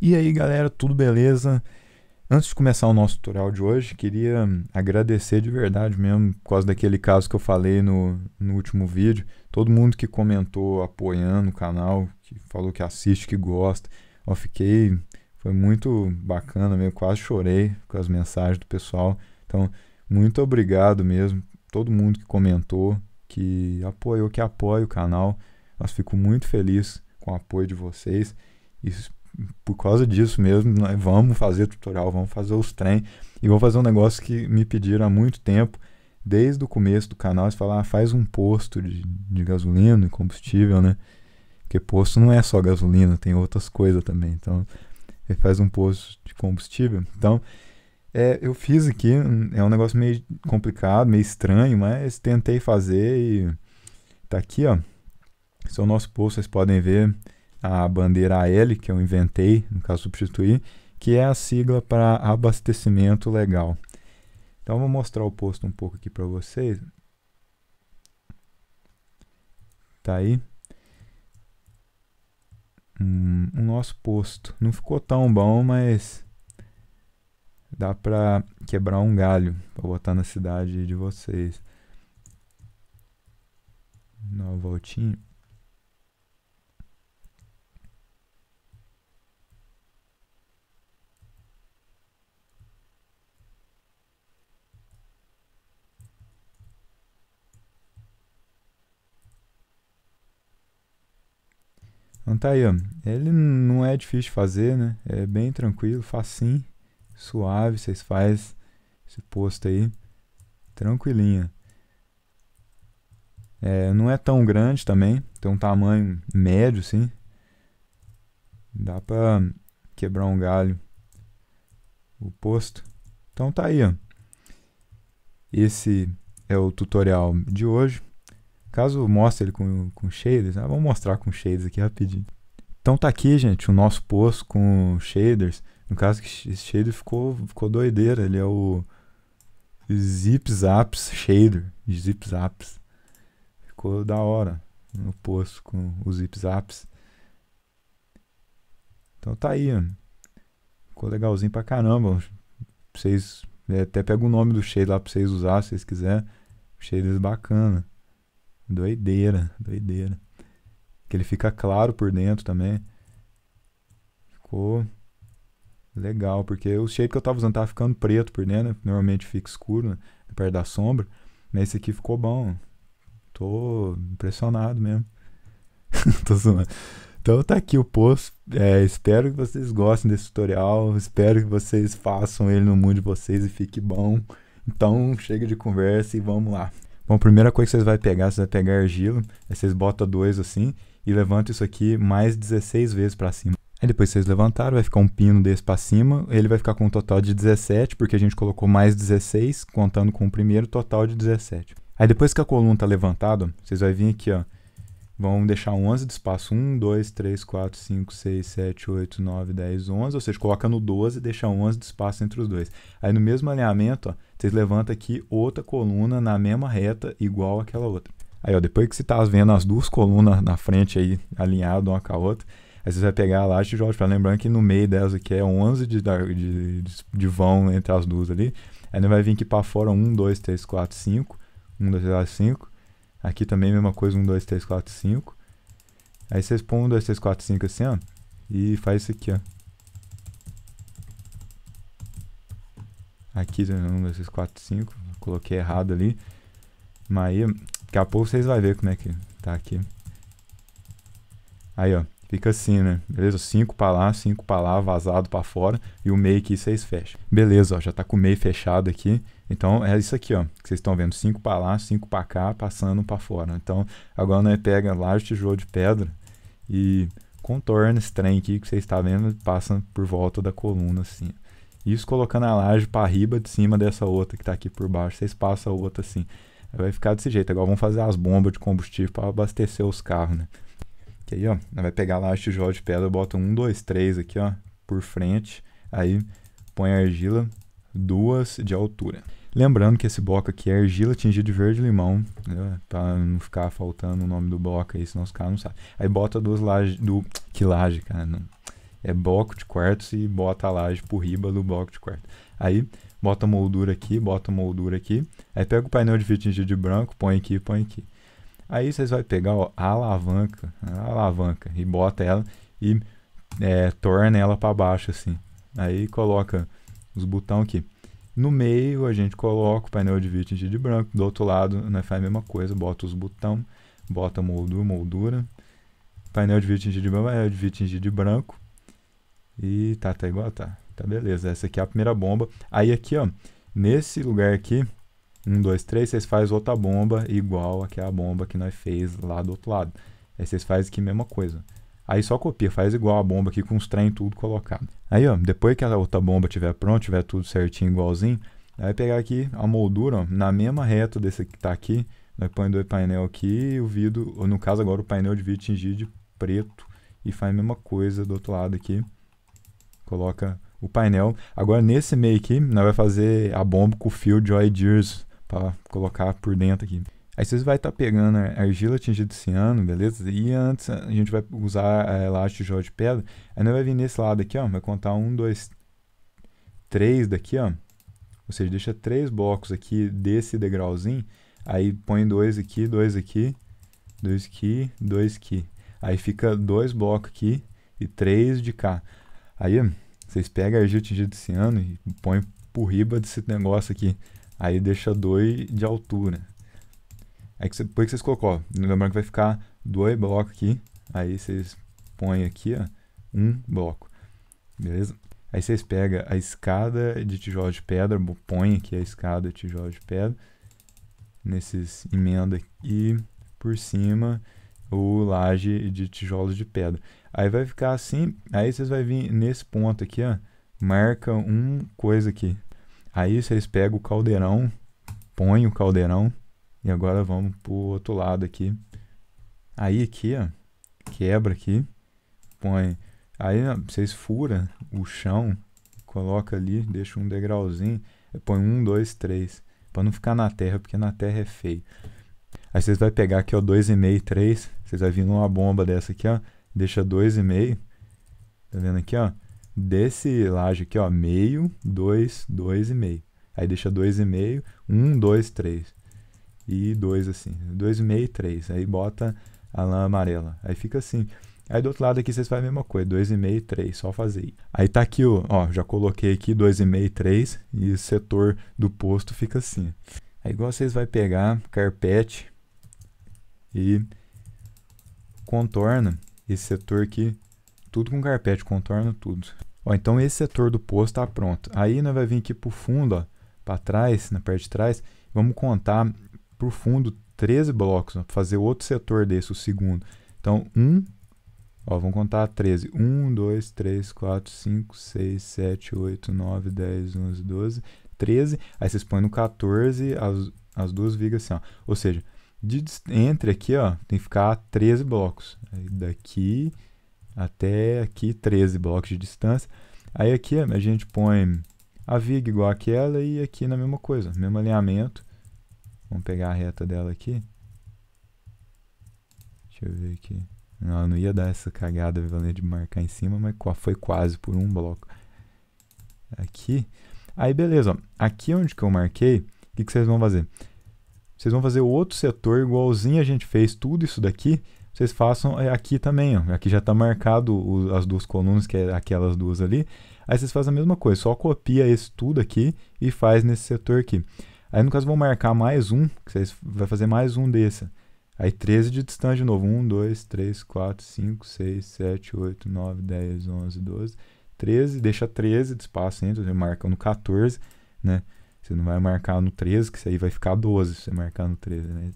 E aí galera, tudo beleza? Antes de começar o nosso tutorial de hoje, queria agradecer de verdade mesmo, por causa daquele caso que eu falei no, no último vídeo. Todo mundo que comentou apoiando o canal, que falou que assiste, que gosta. Eu fiquei, foi muito bacana mesmo, quase chorei com as mensagens do pessoal. Então, muito obrigado mesmo, todo mundo que comentou, que apoiou, que apoia o canal. Eu fico muito feliz com o apoio de vocês. E por causa disso mesmo, nós vamos fazer tutorial, vamos fazer os trem. E vou fazer um negócio que me pediram há muito tempo, desde o começo do canal, eles falaram, ah, faz um posto de, de gasolina e combustível, né? Porque posto não é só gasolina, tem outras coisas também. Então, ele faz um posto de combustível. Então, é, eu fiz aqui, é um negócio meio complicado, meio estranho, mas tentei fazer e tá aqui, ó. Esse é o nosso posto, vocês podem ver a bandeira AL, que eu inventei, no caso substituir, que é a sigla para abastecimento legal. Então vou mostrar o posto um pouco aqui para vocês. Tá aí. Hum, o nosso posto não ficou tão bom, mas dá para quebrar um galho para botar na cidade de vocês. Dá uma Então tá aí, ó. Ele não é difícil de fazer, né? É bem tranquilo, facinho, suave. Vocês fazem esse posto aí, tranquilinha. É, não é tão grande também, tem um tamanho médio, sim. Dá pra quebrar um galho o posto. Então tá aí, ó. Esse é o tutorial de hoje. Caso mostre ele com, com shaders, ah, vamos mostrar com shaders aqui rapidinho. Então tá aqui, gente, o nosso posto com shaders. No caso esse shader ficou, ficou doideira, ele é o Zip Zaps Shader, Zip Zaps. Ficou da hora no posto com os Zip Zaps. Então tá aí, ficou legalzinho pra caramba. Vocês é, até pega o nome do shader lá pra vocês usar se vocês quiserem. Shaders bacana. Doideira, doideira. Que ele fica claro por dentro também. Ficou legal, porque o shape que eu tava usando tava ficando preto por dentro, né? normalmente fica escuro, né? perto da sombra. Mas esse aqui ficou bom. Tô impressionado mesmo. Tô zoando. Então tá aqui o post. É, espero que vocês gostem desse tutorial. Espero que vocês façam ele no mundo de vocês e fique bom. Então chega de conversa e vamos lá. Bom, a primeira coisa que vocês vão pegar, vocês vão pegar argila, aí vocês botam dois assim e levantam isso aqui mais 16 vezes para cima. Aí depois vocês levantaram, vai ficar um pino desse para cima, ele vai ficar com um total de 17, porque a gente colocou mais 16, contando com o primeiro total de 17. Aí depois que a coluna está levantada, vocês vão vir aqui, ó, vão deixar 11 de espaço, 1, 2, 3, 4, 5, 6, 7, 8, 9, 10, 11, ou seja, coloca no 12 e deixa 11 de espaço entre os dois. Aí no mesmo alinhamento, ó, vocês levantam aqui outra coluna na mesma reta, igual aquela outra. Aí, ó, depois que você está vendo as duas colunas na frente aí, alinhadas uma com a outra, aí você vai pegar a laje de Jorge, para lembrando que no meio delas aqui é 11 de, de, de vão entre as duas ali. Aí vai vir aqui para fora 1, 2, 3, 4, 5. 1, 2, 3, 4, 5. Aqui também mesma coisa, 1, 2, 3, 4, 5. Aí vocês põem 1, 2, 3, 4, 5 assim, ó. E faz isso aqui, ó. Aqui, 1, 2, 3, 4, 5. Coloquei errado ali. Mas aí, daqui a pouco vocês vão ver como é que tá aqui. Aí, ó. Fica assim, né? Beleza? 5 para lá, 5 para lá, vazado para fora. E o meio aqui vocês fecham. Beleza, ó. Já tá com o meio fechado aqui. Então é isso aqui, ó. Que vocês estão vendo. 5 para lá, 5 para cá, passando para fora. Então agora nós pega lá o tijolo de pedra e contorna esse trem aqui que vocês estão vendo. Passa por volta da coluna assim. Isso colocando a laje para riba de cima dessa outra que está aqui por baixo. Vocês passam a outra assim. Vai ficar desse jeito. Agora vamos fazer as bombas de combustível para abastecer os carros, né? Que aí, ó, vai pegar lá o tijolo de pedra, bota um, dois, três aqui, ó, por frente. Aí põe a argila, duas de altura. Lembrando que esse bloco aqui é argila tingida de verde limão, né? para não ficar faltando o nome do bloco aí, senão os caras não sabem. Aí bota duas lajes, do, que laje, cara, não. É bloco de quartos e bota a laje por riba do bloco de quarto. Aí bota moldura aqui, bota moldura aqui, aí pega o painel de vidro tingido de branco, põe aqui, põe aqui. Aí vocês vão pegar ó, a alavanca, a alavanca e bota ela e é, torna ela para baixo assim. Aí coloca os botões aqui. No meio a gente coloca o painel de vídeo de branco. Do outro lado, né, faz a mesma coisa, bota os botões, bota moldura, moldura. Painel de vídeo de branco, painel de vídeo de branco. E tá, tá igual, tá. Tá beleza. Essa aqui é a primeira bomba. Aí aqui, ó, nesse lugar aqui, um, dois, três, vocês fazem outra bomba igual aquela bomba que nós fez lá do outro lado. Aí vocês fazem aqui a mesma coisa. Aí só copia, faz igual a bomba aqui com os trem tudo colocado. Aí, ó, depois que a outra bomba tiver pronto, tiver tudo certinho igualzinho, vai pegar aqui a moldura, ó, na mesma reta desse que tá aqui, nós põe dois painel aqui e o vidro, ou no caso agora o painel de vidro tingido de preto e faz a mesma coisa do outro lado aqui. Coloca o painel. Agora nesse meio aqui, nós vai fazer a bomba com o fio Joy Deers para colocar por dentro aqui. Aí vocês vai estar tá pegando a argila tingida de ciano, beleza? E antes a gente vai usar a elástico de de pedra. Aí nós vai vir nesse lado aqui, ó. Vai contar um, dois, três daqui, ó. Ou seja, deixa três blocos aqui desse degrauzinho. Aí põe dois aqui, dois aqui, dois aqui, dois aqui. Aí fica dois blocos aqui e três de cá. Aí vocês pegam a argila tingida de ciano e põem por riba desse negócio aqui. Aí deixa dois de altura. Aí que depois que vocês colocam, ó, lembrando que vai ficar dois blocos aqui. Aí vocês põem aqui, ó, um bloco. Beleza? Aí vocês pegam a escada de tijolo de pedra, põe aqui a escada de tijolo de pedra. Nesses emenda aqui por cima o laje de tijolos de pedra. Aí vai ficar assim, aí vocês vão vir nesse ponto aqui, ó, marca um coisa aqui. Aí vocês pegam o caldeirão, põe o caldeirão e agora vamos pro outro lado aqui. Aí aqui, ó, quebra aqui, põe. Aí ó, vocês furam o chão, coloca ali, deixa um degrauzinho, põe um, dois, três, para não ficar na terra, porque na terra é feio. Aí vocês vai pegar aqui, ó, dois e meio, três, vocês vai vir numa bomba dessa aqui, ó, deixa dois e meio, tá vendo aqui, ó, desse laje aqui, ó, meio, dois, dois e meio. Aí deixa dois e meio, um, dois, três e dois assim, dois e meio, três. Aí bota a lã amarela. Aí fica assim. Aí do outro lado aqui vocês fazem a mesma coisa, dois e meio, três, só fazer. Aí tá aqui, ó, já coloquei aqui dois e meio, três e o setor do posto fica assim. Aí igual vocês vai pegar carpete e contorna esse setor aqui, tudo com carpete, contorna tudo. Ó, então esse setor do posto tá pronto. Aí nós vai vir aqui pro fundo, ó, para trás, na parte de trás, vamos contar por fundo 13 blocos, para fazer outro setor desse, o segundo. Então, 1, ó, vamos contar 13. 1, 2, 3, 4, 5, 6, 7, 8, 9, 10, 11, 12, 13. Aí vocês põem no 14 as, as duas vigas assim, ó. Ou seja, de, entre aqui, ó, tem que ficar 13 blocos. Aí daqui até aqui, 13 blocos de distância. Aí aqui a gente põe a viga igual aquela e aqui na mesma coisa, mesmo alinhamento. Vamos pegar a reta dela aqui. Deixa eu ver aqui. Não, não ia dar essa cagada de marcar em cima, mas foi quase por um bloco. Aqui. Aí, beleza. Aqui onde que eu marquei, o que, que vocês vão fazer? Vocês vão fazer outro setor igualzinho a gente fez tudo isso daqui. Vocês façam é, aqui também. Ó. Aqui já está marcado o, as duas colunas, que é aquelas duas ali. Aí vocês fazem a mesma coisa. Só copia esse tudo aqui e faz nesse setor aqui. Aí no caso vão marcar mais um, que vocês vai fazer mais um desse. Aí 13 de distância de novo. 1, 2, 3, 4, 5, 6, 7, 8, 9, 10, 11, 12, 13. Deixa 13 de espaço entre, você marca no 14, né? Você não vai marcar no 13, que isso aí vai ficar 12 se você marcar no 13, né?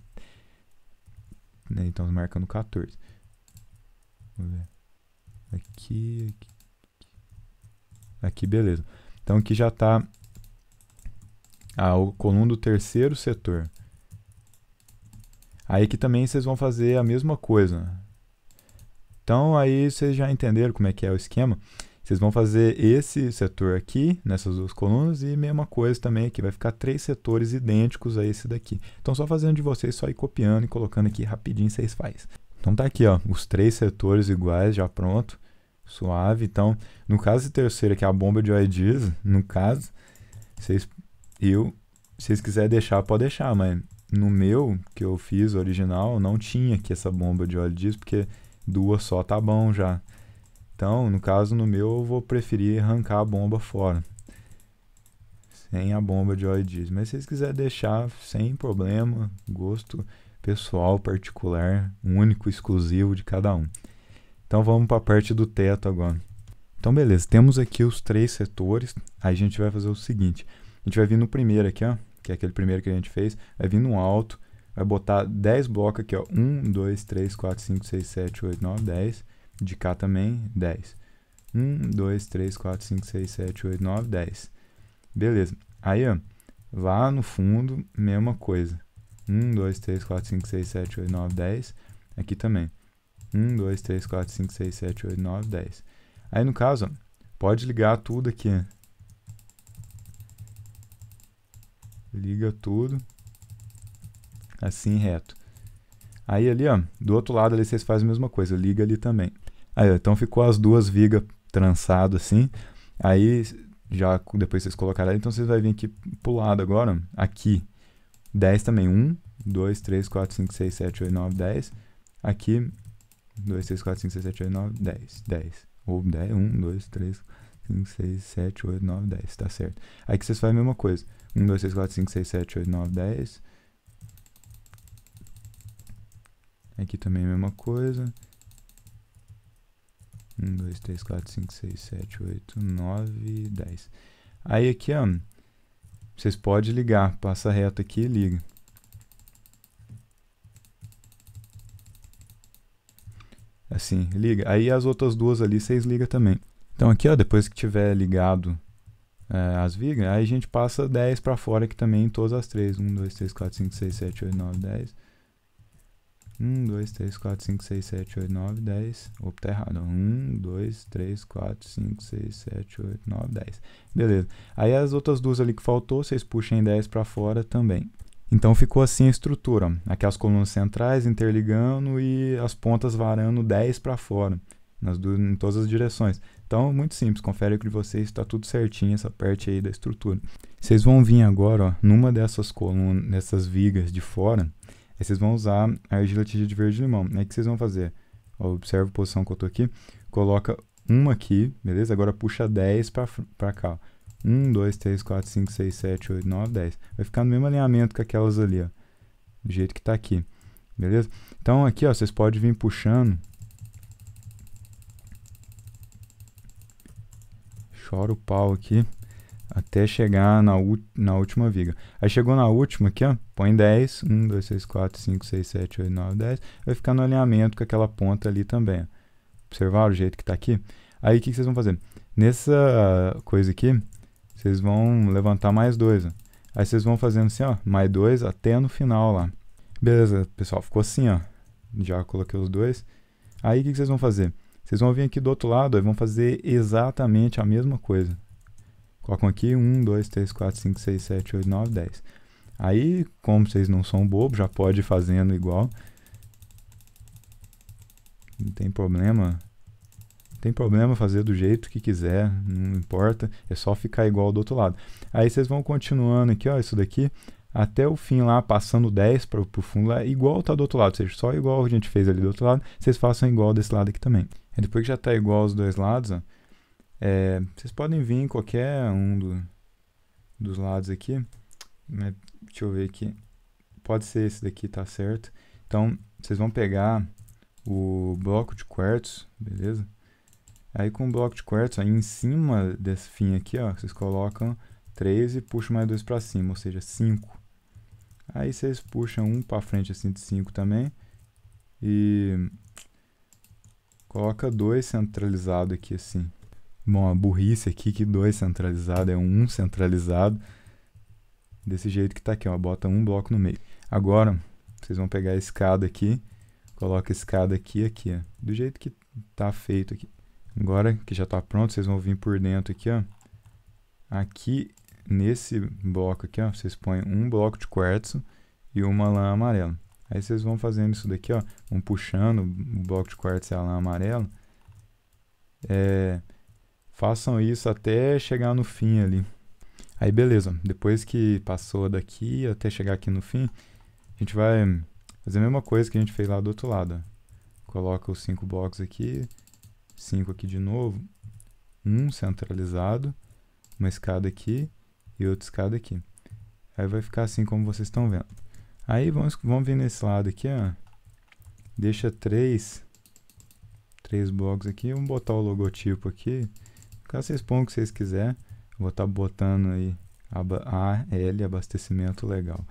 Né? Então você marca no 14. Vamos ver. Aqui, aqui. Aqui, beleza. Então aqui já está a coluna do terceiro setor. Aí aqui também vocês vão fazer a mesma coisa. Então aí vocês já entenderam como é que é o esquema. Vocês vão fazer esse setor aqui, nessas duas colunas, e mesma coisa também aqui. Vai ficar três setores idênticos a esse daqui. Então, só fazendo de vocês, só ir copiando e colocando aqui rapidinho, vocês faz. Então, tá aqui, ó, os três setores iguais, já pronto. Suave. Então, no caso de terceiro aqui, a bomba de OIDs, no caso, vocês, eu, se vocês quiserem deixar, pode deixar, mas no meu, que eu fiz original, não tinha aqui essa bomba de óleo diesel, porque duas só tá bom já. Então, no caso, no meu, eu vou preferir arrancar a bomba fora. Sem a bomba de óleo diesel. Mas se vocês quiserem deixar, sem problema, gosto pessoal, particular, único, exclusivo de cada um. Então, vamos para a parte do teto agora. Então, beleza. Temos aqui os três setores. Aí a gente vai fazer o seguinte. A gente vai vir no primeiro aqui, ó. Que é aquele primeiro que a gente fez. Vai vir no alto. Vai botar 10 blocos aqui, ó. 1, 2, 3, 4, 5, 6, 7, 8, 9, 10. De cá também, 10. 1, 2, 3, 4, 5, 6, 7, 8, 9, 10. Beleza. Aí, ó, lá no fundo, mesma coisa. 1, 2, 3, 4, 5, 6, 7, 8, 9, 10. Aqui também. 1, 2, 3, 4, 5, 6, 7, 8, 9, 10. Aí, no caso, ó, pode ligar tudo aqui. Liga tudo. Assim, reto. Aí ali, ó, do outro lado ali vocês fazem a mesma coisa, liga ali também. Aí, ó, então ficou as duas vigas trançadas assim. Aí, já depois vocês colocaram ali, então vocês vão vir aqui pro lado agora, aqui. 10 também, 1, 2, 3, 4, 5, 6, 7, 8, 9, 10. Aqui, 2, 3, 4, 5, 6, 7, 8, 9, 10. 10. Ou 10, 1, 2, 3, 5, 6, 7, 8, 9, 10. Tá certo. Aí que vocês fazem a mesma coisa. 1, 2, 3, 4, 5, 6, 7, 8, 9, 10. Aqui também a mesma coisa. 1, 2, 3, 4, 5, 6, 7, 8, 9, 10. Aí aqui, ó, vocês podem ligar. Passa reto aqui e liga. Assim, liga. Aí as outras duas ali vocês ligam também. Então aqui, ó, depois que tiver ligado é, as vigas, aí a gente passa 10 para fora aqui também em todas as três. 1, 2, 3, 4, 5, 6, 7, 8, 9, 10. 1, 2, 3, 4, 5, 6, 7, 8, 9, 10. Opa, tá errado. 1, 2, 3, 4, 5, 6, 7, 8, 9, 10. Beleza. Aí as outras duas ali que faltou, vocês puxem 10 para fora também. Então ficou assim a estrutura. Ó. Aqui as colunas centrais interligando e as pontas varando 10 para fora. Nas duas, em todas as direções. Então, muito simples. Confere que vocês está tudo certinho essa parte aí da estrutura. Vocês vão vir agora, ó, numa dessas colunas, dessas vigas de fora, Aí vocês vão usar a argila tigre de verde limão. Aí o que vocês vão fazer? Observa a posição que eu tô aqui. Coloca uma aqui, beleza? Agora puxa 10 para cá. Ó. 1, 2, 3, 4, 5, 6, 7, 8, 9, 10. Vai ficar no mesmo alinhamento que aquelas ali, ó. Do jeito que tá aqui. Beleza? Então aqui, ó, vocês podem vir puxando. Chora o pau aqui até chegar na, na última viga. Aí chegou na última aqui, ó, põe 10, 1, 2, 3, 4, 5, 6, 7, 8, 9, 10, vai ficar no alinhamento com aquela ponta ali também. Observaram o jeito que está aqui? Aí o que, que, vocês vão fazer? Nessa coisa aqui, vocês vão levantar mais dois. Ó. Aí vocês vão fazendo assim, ó, mais dois até no final lá. Beleza, pessoal, ficou assim, ó. Já coloquei os dois. Aí o que, que vocês vão fazer? Vocês vão vir aqui do outro lado e vão fazer exatamente a mesma coisa. Colocam aqui 1, 2, 3, 4, 5, 6, 7, 8, 9, 10. Aí, como vocês não são bobos, já pode ir fazendo igual. Não tem problema. Não tem problema fazer do jeito que quiser, não importa. É só ficar igual do outro lado. Aí vocês vão continuando aqui, ó, isso daqui, até o fim lá, passando 10 para o fundo lá, igual tá do outro lado. Ou seja, só igual a gente fez ali do outro lado, vocês façam igual desse lado aqui também. E depois que já tá igual os dois lados, ó, é, vocês podem vir em qualquer um do, dos lados aqui. Né? Deixa eu ver aqui. Pode ser esse daqui, tá certo. Então, vocês vão pegar o bloco de quartzo, beleza? Aí com o bloco de quartzo, aí em cima desse fim aqui, ó, vocês colocam 3 e puxam mais dois para cima, ou seja, 5. Aí vocês puxam um para frente assim de 5 também. E coloca dois centralizado aqui assim. Bom, a burrice aqui que dois centralizado é um centralizado. Desse jeito que tá aqui, ó. Bota um bloco no meio. Agora, vocês vão pegar a escada aqui. Coloca a escada aqui aqui, ó. Do jeito que tá feito aqui. Agora que já está pronto, vocês vão vir por dentro aqui, ó. Aqui, nesse bloco aqui, ó, vocês põem um bloco de quartzo e uma lã amarela. Aí vocês vão fazendo isso daqui, ó, vão puxando o bloco de quartzo e a lã amarela. É, façam isso até chegar no fim ali. Aí beleza, depois que passou daqui até chegar aqui no fim, a gente vai fazer a mesma coisa que a gente fez lá do outro lado. Coloca os cinco blocos aqui, cinco aqui de novo, um centralizado, uma escada aqui e outra escada aqui. Aí vai ficar assim como vocês estão vendo. Aí vamos, vamos vir nesse lado aqui, ó. Deixa três, três blocos aqui. Vamos botar o logotipo aqui. Caso vocês ponham o que vocês quiserem. Vou estar tá botando aí AL, abastecimento legal.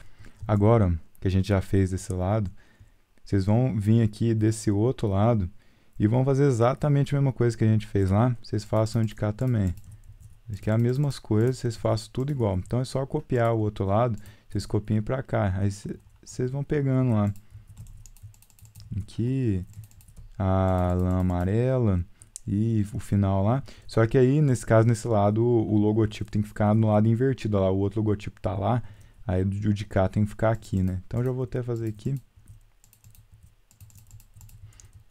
Agora, que a gente já fez desse lado, vocês vão vir aqui desse outro lado e vão fazer exatamente a mesma coisa que a gente fez lá. Vocês façam de cá também. Aqui é as mesmas coisas, vocês façam tudo igual. Então é só copiar o outro lado, vocês copiem para cá. Aí vocês vão pegando lá. Aqui a lã amarela e o final lá. Só que aí, nesse caso, nesse lado, o, logotipo tem que ficar no lado invertido. lá, o outro logotipo tá lá, aí o de cá tem que ficar aqui, né? Então já vou até fazer aqui.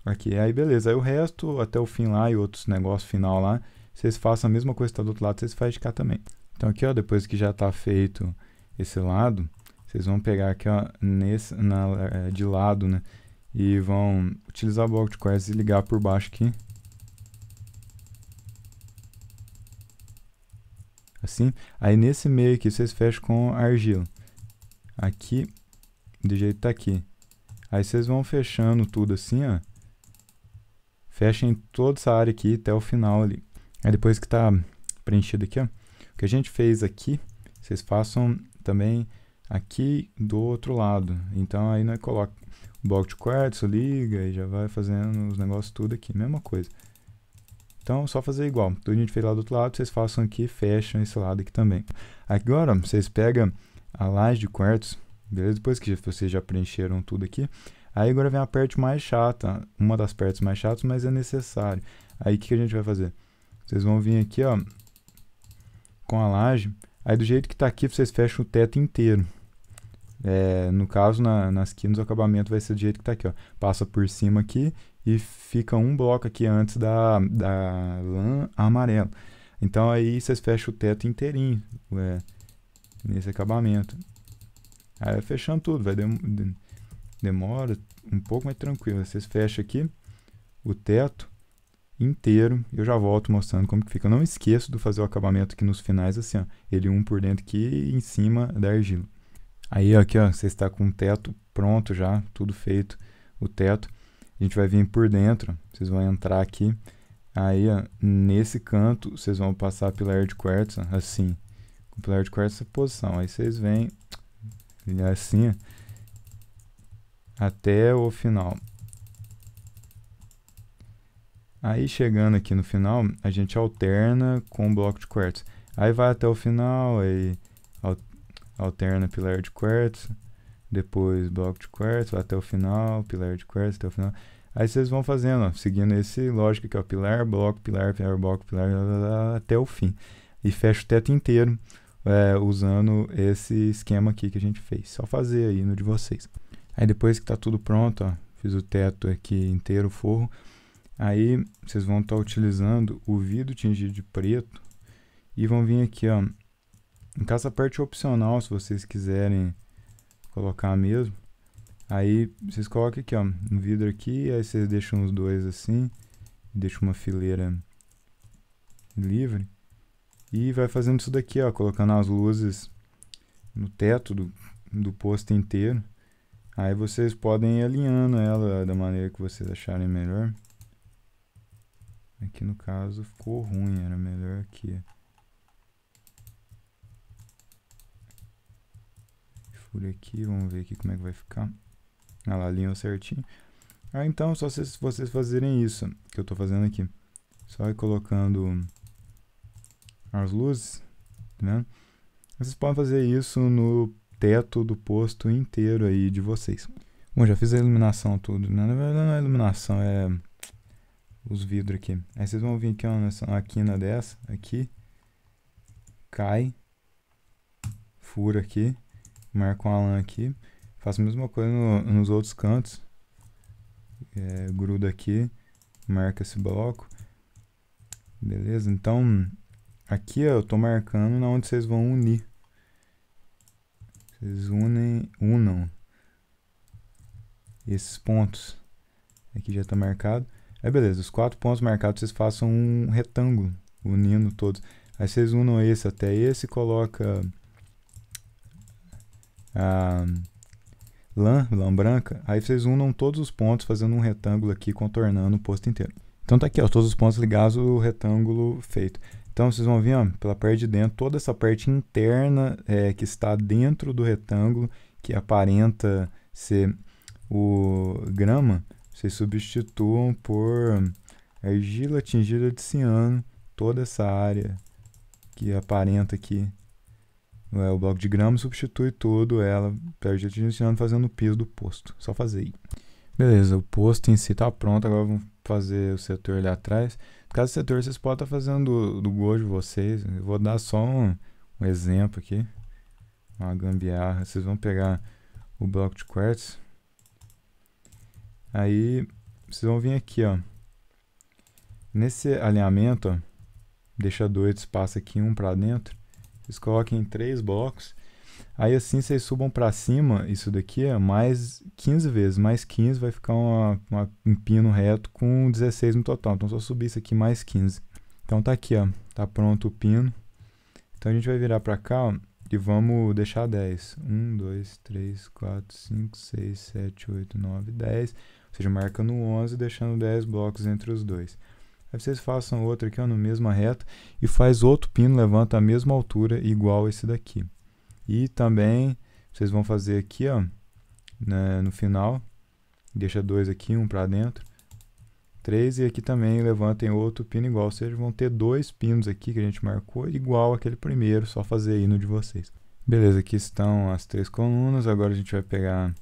Aqui, aí beleza. Aí o resto, até o fim lá e outros negócios final lá, vocês façam a mesma coisa que tá do outro lado, vocês fazem de cá também. Então aqui, ó, depois que já tá feito esse lado, vocês vão pegar aqui, ó, nesse, na, é, de lado, né? E vão utilizar o bloco de quartzo e ligar por baixo aqui. Assim. Aí nesse meio aqui, vocês fecham com argila. Aqui, do jeito que tá aqui. Aí vocês vão fechando tudo assim, ó. Fechem toda essa área aqui até o final ali. Aí depois que tá preenchido aqui, ó. O que a gente fez aqui, vocês façam também aqui do outro lado. Então aí nós coloca o bloco de quartzo, liga e já vai fazendo os negócios tudo aqui, mesma coisa. Então, só fazer igual. Tudo a gente fez lá do outro lado, vocês façam aqui fecham esse lado aqui também. Agora, vocês pegam a laje de quartzo, beleza? Depois que vocês já preencheram tudo aqui, aí agora vem a parte mais chata, uma das partes mais chatas, mas é necessário. Aí, o que, a gente vai fazer? Vocês vão vir aqui, ó, com a laje, aí do jeito que está aqui, vocês fecham o teto inteiro. É, no caso, na, nas quinas, o acabamento vai ser do jeito que está aqui. Ó. Passa por cima aqui e fica um bloco aqui antes da, da lã amarela. Então aí vocês fecham o teto inteirinho é, nesse acabamento. Aí vai fechando tudo, vai dem demora um pouco mais tranquilo. Vocês fecham aqui o teto inteiro. Eu já volto mostrando como que fica. não esqueço de fazer o acabamento aqui nos finais assim, ó, ele um por dentro aqui em cima da argila. Aí aqui, ó, você está com o teto pronto já, tudo feito, o teto. A gente vai vir por dentro, vocês vão entrar aqui. Aí, ó, nesse canto, vocês vão passar pilar de quartzo, assim. Com pilar de quartzo essa posição. Aí vocês vêm assim, até o final. Aí chegando aqui no final, a gente alterna com o bloco de quartzo. Aí vai até o final, aí alterna pilar de quartzo, depois bloco de quartzo até o final, pilar de quartzo até o final. Aí vocês vão fazendo, ó, seguindo esse lógico que é o pilar, bloco, pilar, pilar, bloco, pilar, até o fim. E fecha o teto inteiro é, usando esse esquema aqui que a gente fez. Só fazer aí no de vocês. Aí depois que está tudo pronto, ó, fiz o teto aqui inteiro, o forro. Aí vocês vão estar tá utilizando o vidro tingido de preto e vão vir aqui, ó, em caso a parte opcional, se vocês quiserem colocar mesmo, aí vocês colocam aqui, ó, no vidro aqui, aí vocês deixam os dois assim, deixam uma fileira livre e vai fazendo isso daqui, ó, colocando as luzes no teto do, do posto inteiro. Aí vocês podem ir alinhando ela da maneira que vocês acharem melhor. Aqui no caso ficou ruim, era melhor aqui. Furo aqui, vamos ver aqui como é que vai ficar. Ah lá, alinhou certinho. Ah, então, só se vocês fazerem isso que eu estou fazendo aqui. Só ir colocando as luzes, né? Vocês podem fazer isso no teto do posto inteiro aí de vocês. Bom, já fiz a iluminação tudo. Né? Na verdade não é iluminação, é os vidros aqui. Aí vocês vão vir aqui ó, nessa uma quina dessa, aqui, cai, fura aqui, marca uma lã aqui, faço a mesma coisa no, nos outros cantos, é, gruda aqui, marca esse bloco, beleza? Então, aqui ó, eu estou marcando na onde vocês vão unir, vocês unem, unam esses pontos, aqui já está marcado, Aí beleza, os quatro pontos marcados vocês façam um retângulo, unindo todos. Aí vocês unam esse até esse e coloca a lã, lã branca. Aí vocês unam todos os pontos fazendo um retângulo aqui, contornando o posto inteiro. Então tá aqui, ó, todos os pontos ligados, o retângulo feito. Então vocês vão ver, ó, pela parte de dentro, toda essa parte interna é, que está dentro do retângulo, que aparenta ser o grama, vocês substituam por argila tingida de ciano toda essa área que aparenta aqui é, o bloco de grama substitui tudo ela para argila tingida de ciano fazendo o piso do posto. Só fazer aí. Beleza, o posto em si está pronto, agora vamos fazer o setor ali atrás. Caso setor, vocês podem estar tá fazendo do, gosto de vocês. Eu vou dar só um, um exemplo aqui. Uma gambiarra. Vocês vão pegar o bloco de quartzo Aí vocês vão vir aqui, ó. Nesse alinhamento, ó, deixa dois espaço aqui, um para dentro. Vocês coloquem três blocos. Aí assim vocês subam para cima, isso daqui é mais 15 vezes. Mais 15 vai ficar uma, uma, um pino reto com 16 no total. Então só subir isso aqui mais 15. Então tá aqui, ó. Tá pronto o pino. Então a gente vai virar para cá, ó, e vamos deixar 10. 1, 2, 3, 4, 5, 6, 7, 8, 9, 10 seja, marcando 11 deixando 10 blocos entre os dois. Aí vocês façam outro aqui ó, no mesma reta e faz outro pino, levanta a mesma altura, igual esse daqui. E também vocês vão fazer aqui ó, né, no final, deixa dois aqui, um para dentro, três e aqui também levantem outro pino igual, ou seja, vão ter dois pinos aqui que a gente marcou igual aquele primeiro, só fazer aí no de vocês. Beleza, aqui estão as três colunas, agora a gente vai pegar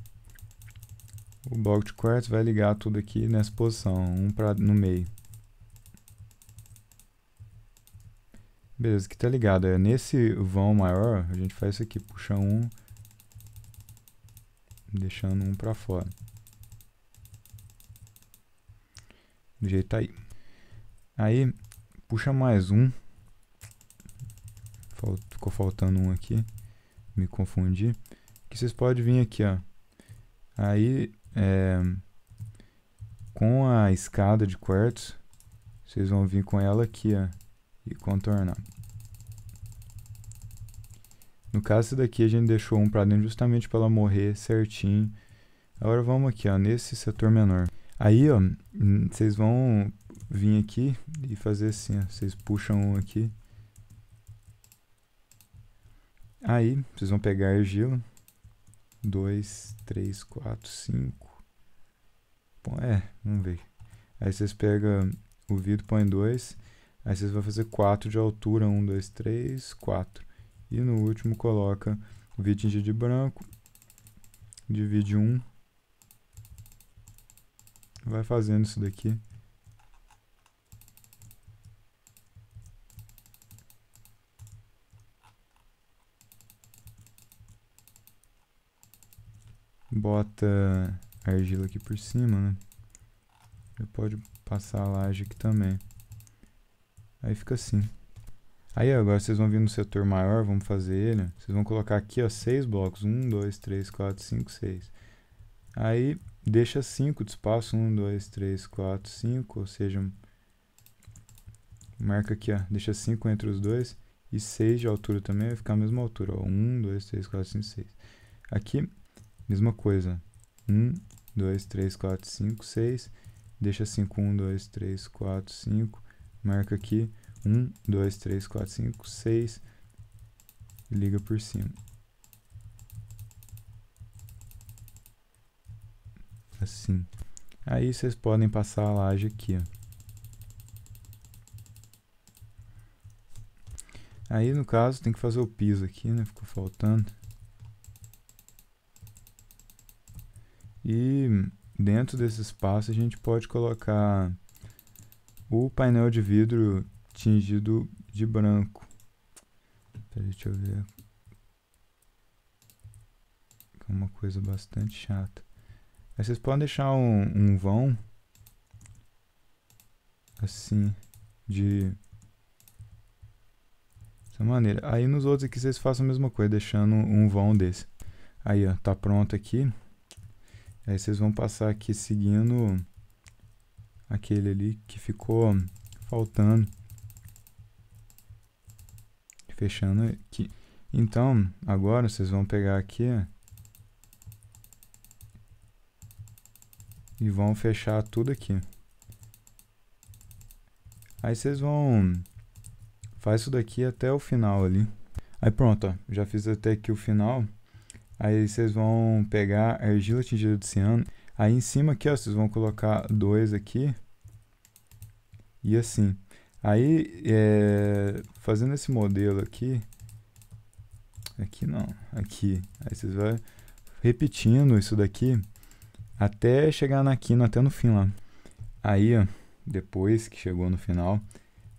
o bloco de quartzo vai ligar tudo aqui nessa posição, um pra, no meio. Beleza, aqui tá ligado. É, nesse vão maior, a gente faz isso aqui, puxa um, deixando um para fora. Do jeito tá aí. Aí, puxa mais um. Ficou faltando um aqui. Me confundi. Que vocês podem vir aqui, ó. Aí, é, com a escada de quartzo, vocês vão vir com ela aqui, ó, e contornar. No caso daqui a gente deixou um para dentro justamente para ela morrer certinho. Agora vamos aqui, ó, nesse setor menor. Aí, ó, hum, vocês vão vir aqui e fazer assim, ó, vocês puxam um aqui. Aí, vocês vão pegar argila. 2, 3, 4, 5, Bom, é, vamos ver. Aí vocês pegam o vidro, põe dois. Aí vocês vão fazer quatro de altura. Um, dois, três, quatro. E no último coloca o vidro tingido de branco. Divide um. Vai fazendo isso daqui. Bota argila aqui por cima, né? Já pode passar a laje aqui também. Aí fica assim. Aí agora vocês vão vir no setor maior, vamos fazer ele. Vocês vão colocar aqui, ó, seis blocos. Um, dois, três, quatro, cinco, seis. Aí deixa cinco de espaço. Um, dois, três, quatro, cinco. Ou seja, marca aqui, ó. Deixa cinco entre os dois. E seis de altura também vai ficar a mesma altura. Ó. Um, dois, três, quatro, cinco, seis. Aqui, mesma coisa. Um, 2, 3, 4, 5, 6. Deixa 5, 1, 2, 3, 4, 5. Marca aqui 1, 2, 3, 4, 5, 6. E liga por cima. Assim. Aí vocês podem passar a laje aqui, ó. Aí, no caso, tem que fazer o piso aqui, né? Ficou faltando. E dentro desse espaço a gente pode colocar o painel de vidro tingido de branco. Peraí, deixa eu ver. É uma coisa bastante chata. Aí vocês podem deixar um, um vão assim de dessa maneira. Aí nos outros aqui vocês façam a mesma coisa, deixando um vão desse. Aí, ó, tá pronto aqui. Aí vocês vão passar aqui seguindo aquele ali que ficou faltando. Fechando aqui. Então, agora vocês vão pegar aqui e vão fechar tudo aqui. Aí vocês vão faz isso daqui até o final ali. Aí pronto, ó, já fiz até aqui o final. Aí vocês vão pegar a argila tingida de ciano. Aí em cima aqui, ó, vocês vão colocar dois aqui. E assim. Aí, é, fazendo esse modelo aqui. Aqui não, aqui. Aí vocês vão repetindo isso daqui até chegar na quina, até no fim lá. Aí, ó, depois que chegou no final,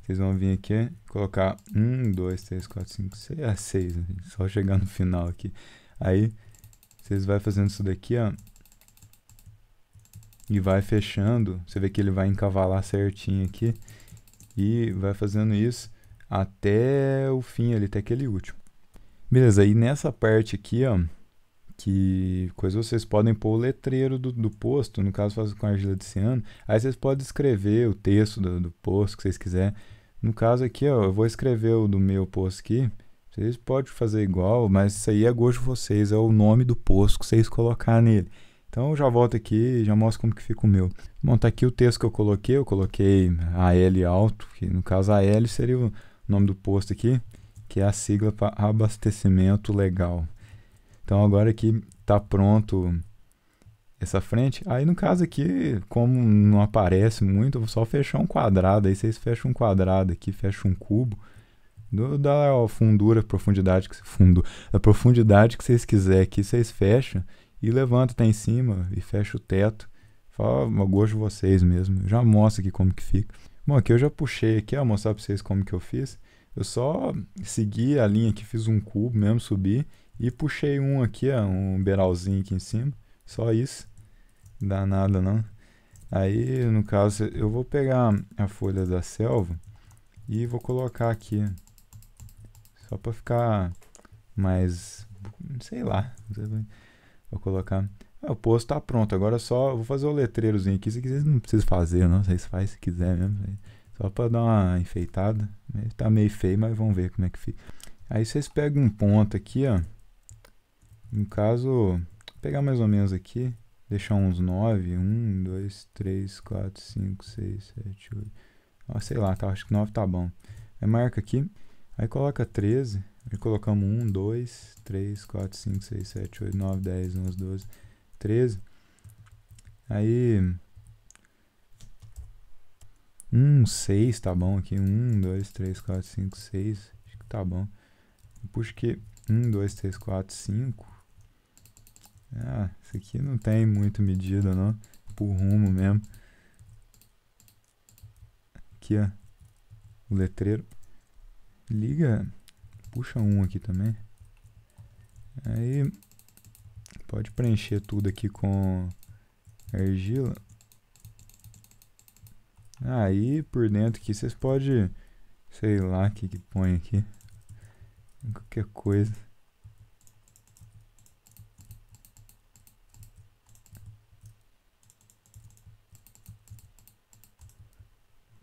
vocês vão vir aqui colocar 1, 2, 3, 4, 5, 6, é 6, né? só chegar no final aqui. Aí vocês vai fazendo isso daqui, ó. E vai fechando. Você vê que ele vai encavalar certinho aqui. E vai fazendo isso até o fim ali, até aquele último. Beleza, aí nessa parte aqui, ó, que coisa vocês podem pôr o letreiro do, do posto, no caso faz com argila de ciano, aí vocês podem escrever o texto do, do posto que vocês quiserem. No caso aqui, ó, eu vou escrever o do meu posto aqui, vocês podem fazer igual, mas isso aí é gosto de vocês, é o nome do posto que vocês colocar nele. Então eu já volto aqui e já mostro como que fica o meu. Bom, tá aqui o texto que eu coloquei, eu coloquei AL alto, que no caso AL seria o nome do posto aqui, que é a sigla para abastecimento legal. Então agora que tá pronto essa frente, aí no caso aqui, como não aparece muito, eu vou só fechar um quadrado, aí vocês fecham um quadrado aqui, fecham um cubo, do, da fundura, profundidade que fundo, a profundidade que vocês quiserem aqui, vocês fecham e levanta até em cima e fecha o teto. Fala o gosto de vocês mesmo. Eu já mostro aqui como que fica. Bom, aqui eu já puxei aqui, ó, mostrar para vocês como que eu fiz. Eu só segui a linha aqui, fiz um cubo mesmo, subi e puxei um aqui, ó, um beralzinho aqui em cima. Só isso. Não dá nada não. Aí, no caso, eu vou pegar a folha da selva e vou colocar aqui. Só para ficar mais, sei lá, vou colocar. Ah, o posto tá pronto, agora só vou fazer o letreirozinho aqui, se vocês não precisam fazer, não, vocês fazem se quiser mesmo. Só para dar uma enfeitada. Tá meio feio, mas vamos ver como é que fica. Aí vocês pegam um ponto aqui, ó. No caso, pegar mais ou menos aqui, deixar uns 9, 1, 2, 3, 4, 5, 6, 7, 8. Ah, sei lá, tá, acho que 9 tá bom. Aí marca aqui. Aí coloca 13. Aí colocamos 1, 2, 3, 4, 5, 6, 7, 8, 9, 10, 11, 12, 13. Aí. 1, 6 tá bom aqui. 1, 2, 3, 4, 5, 6. Acho que tá bom. Puxa aqui. 1, 2, 3, 4, 5. Ah, isso aqui não tem muito medida não. Por rumo mesmo. Aqui, ó. O letreiro. Liga, puxa um aqui também. Aí pode preencher tudo aqui com argila. Aí por dentro aqui vocês podem, sei lá o que que põe aqui. Qualquer coisa.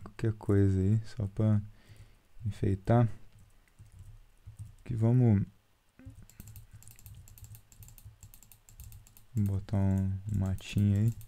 Qualquer coisa aí, só para enfeitar. Que vamos botar um matinho aí.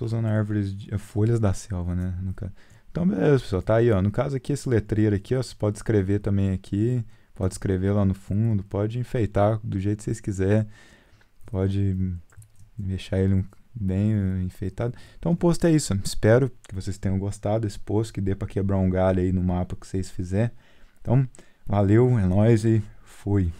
Tô usando árvores, de, folhas da selva, né? Então, beleza, pessoal. Tá aí, ó. No caso aqui, esse letreiro aqui, ó, você pode escrever também aqui. Pode escrever lá no fundo, pode enfeitar do jeito que vocês quiserem. Pode deixar ele bem enfeitado. Então o post é isso. Espero que vocês tenham gostado desse post, que dê para quebrar um galho aí no mapa que vocês fizerem. Então, valeu, é nóis e fui.